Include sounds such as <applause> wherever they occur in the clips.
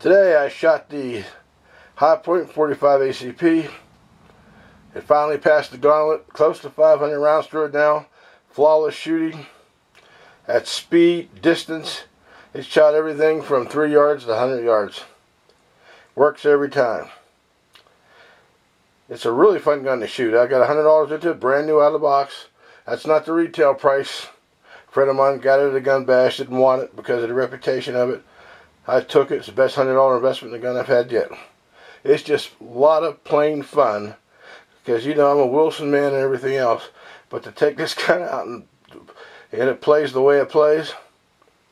Today I shot the Hi-Point 45 ACP. It finally passed the gauntlet, close to 500 rounds through it now. Flawless shooting at speed, distance. It shot everything from 3 yards to 100 yards. Works every time. It's a really fun gun to shoot. I got $100 into it, brand new out of the box. That's not the retail price. A friend of mine got it at a gun bash, didn't want it because of the reputation of it. I took it. It's the best $100 investment in the gun I've had yet. It's just a lot of plain fun because, you know, I'm a Wilson man and everything else. But to take this <laughs> gun out and, and it plays the way it plays,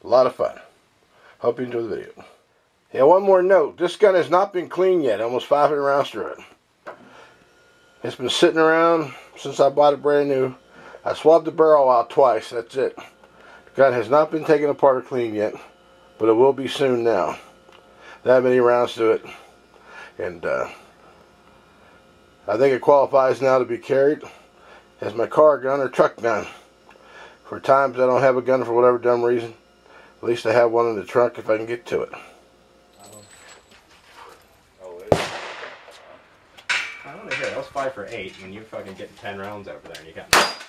a lot of fun. Hope you enjoy the video. Yeah, one more note. This gun has not been cleaned yet. Almost 500 rounds through it. It's been sitting around since I bought it brand new. I swabbed the barrel out twice. That's it. The gun has not been taken apart or cleaned yet, but it will be soon now. That many rounds to it. And uh, I think it qualifies now to be carried as my car gun or truck gun. For times I don't have a gun for whatever dumb reason, at least I have one in the trunk if I can get to it. I to hear. That was five for eight when you're fucking getting ten rounds over there and you got.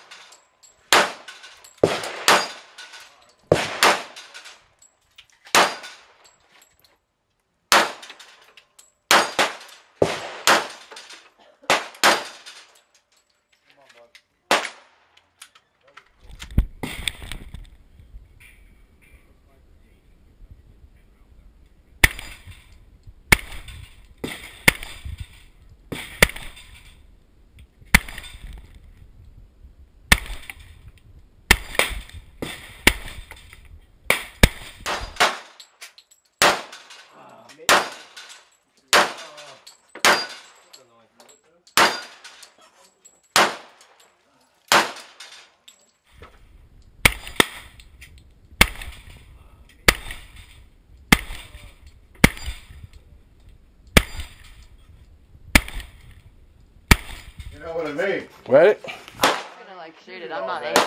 Nothing. You know what I mean? Ready? I'm gonna like shoot it. I'm not aiming.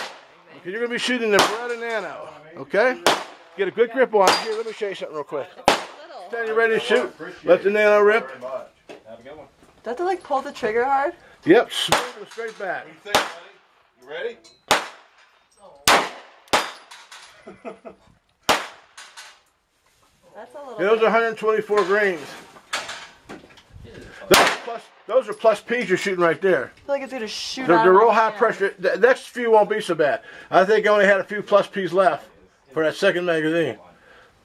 Okay, you're gonna be shooting the Beretta Nano. Okay? Get a good grip on it. Here, let me show you something real quick. Little. Stand you ready to shoot. Let the Nano rip. Have a good one. Do I have to like pull the trigger hard? Yep, smooth straight back. What do you think, buddy? You ready? <laughs> That's a little. Those are 124 grains. Those are plus, those are plus P's you're shooting right there. I feel like it's gonna shoot They're, out they're real high hand. pressure. The next few won't be so bad. I think I only had a few plus P's left for that second magazine.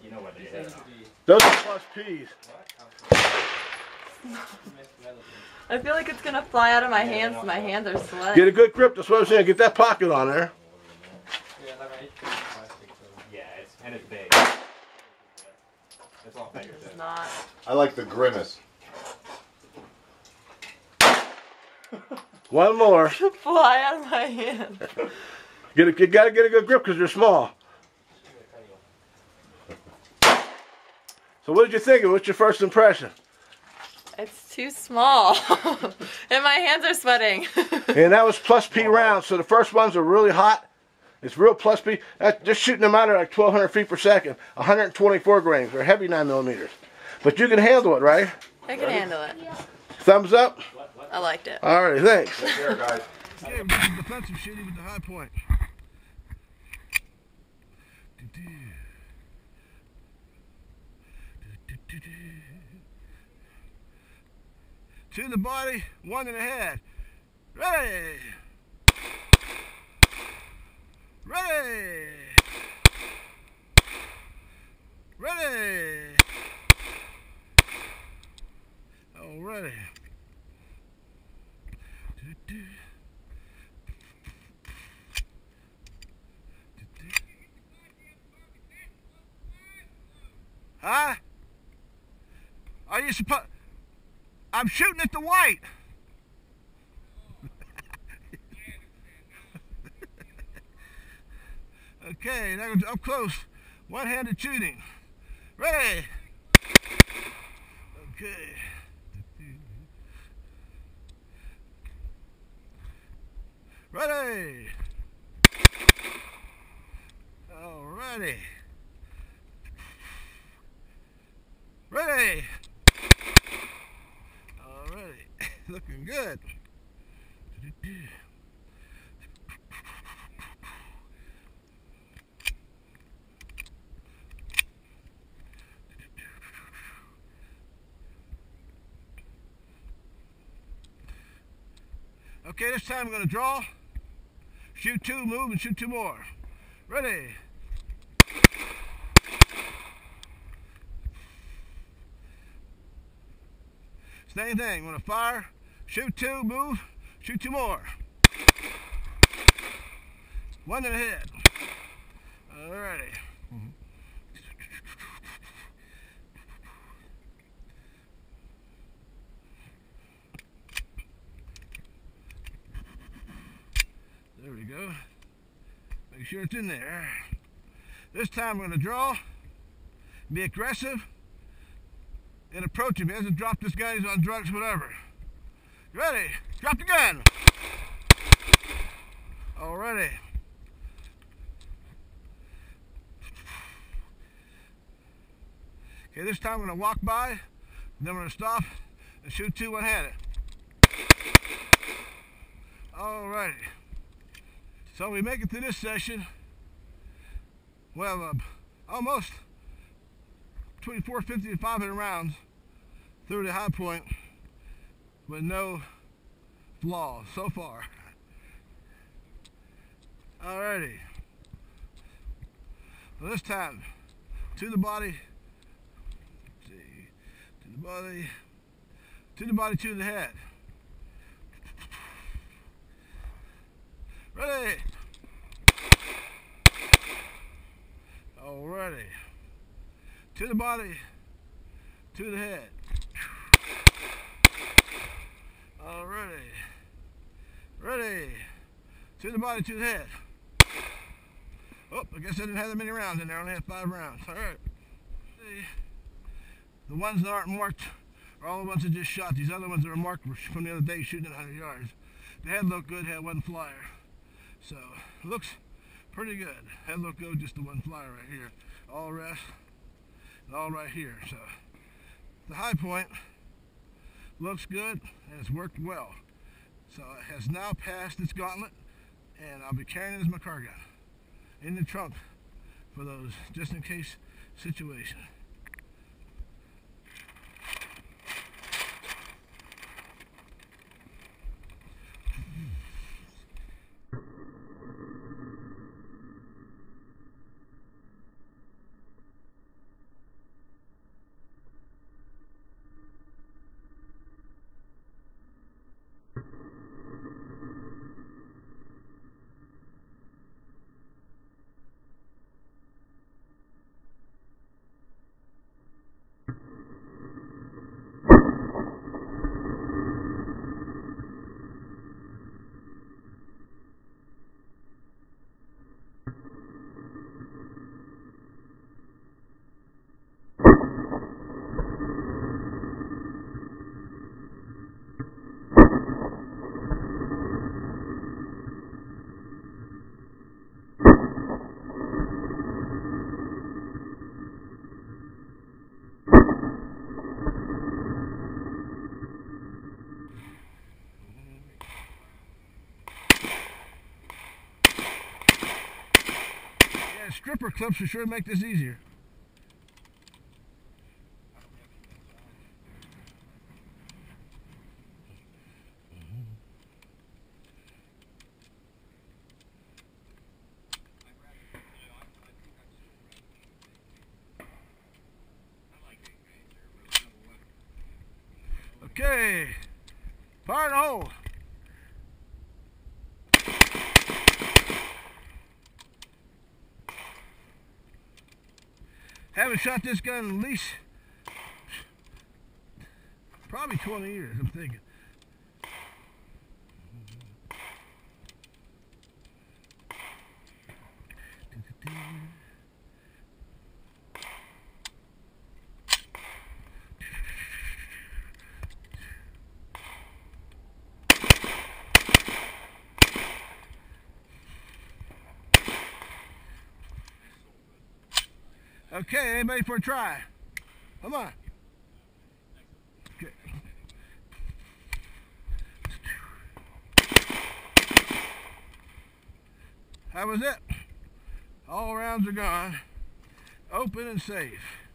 You know what it is. Those are plus P's. <laughs> I feel like it's gonna fly out of my hands. My hands are sweaty. Get a good grip. That's what I'm saying. Get that pocket on there. Yeah, it's and it's big. It's all fingers. It's not. I like the grimace. One more. <laughs> Fly out of my hand. Get a, you gotta get a good grip because they're small. So what did you think? What's your first impression? It's too small, <laughs> and my hands are sweating. <laughs> And that was plus P rounds. So the first ones are really hot. It's real plus P. That, just shooting them out at like 1,200 feet per second. 124 grains. They're heavy 9 millimeters. But you can handle it, right? I can handle it. Thumbs up? I liked it. All right, thanks. Take care, guys. Yeah, defensive shooting with the Hi-Point. Two in the body, one in the head. Ready! Ready! Ready! Alrighty. Do-do. Huh? Are you supposed? I'm shooting at the white. <laughs> okay, now up close, one-handed shooting. Ready? Okay. Ready? Alrighty. Ready? Ready? Alrighty. Looking good. Okay, this time I'm going to draw, shoot two, move, and shoot two more. Ready? Same thing. I'm going to fire, shoot two, move, shoot two more. One in the head. Alrighty. There we go. Make sure it's in there. This time I'm going to draw, be aggressive, and approach him. He hasn't dropped this gun, he's on drugs, whatever. Ready? Drop the gun! Already. Okay, this time I'm to walk by, then I'm to stop and shoot two one-handed. Alrighty. So we make it through this session. Well, uh, almost between 450 and 500 rounds through the Hi-Point with no flaws so far. Alrighty. So this time, to the body, see, to the body, to the body, to the head. Ready? Alrighty. To the body, to the head. Alrighty. Ready. To the body, to the head. Oh, I guess I didn't have that many rounds in there. I only had five rounds. Alright. See, The ones that aren't marked are all the ones that just shot. These other ones that are marked from the other day shooting at 100 yards. The head looked good, had one flyer. So, looks pretty good. Head looked good, just the one flyer right here. All rest, and all right here. So, the Hi-Point looks good, and it's worked well. So, it has now passed its gauntlet, and I'll be carrying it as my car gun in the trunk for those just in case situation. Stripper clips will sure make this easier. Okay, fire in the hole. Haven't shot this gun in at least probably 20 years, I'm thinking. Okay, anybody for a try? Come on. How That was it. All rounds are gone. Open and safe.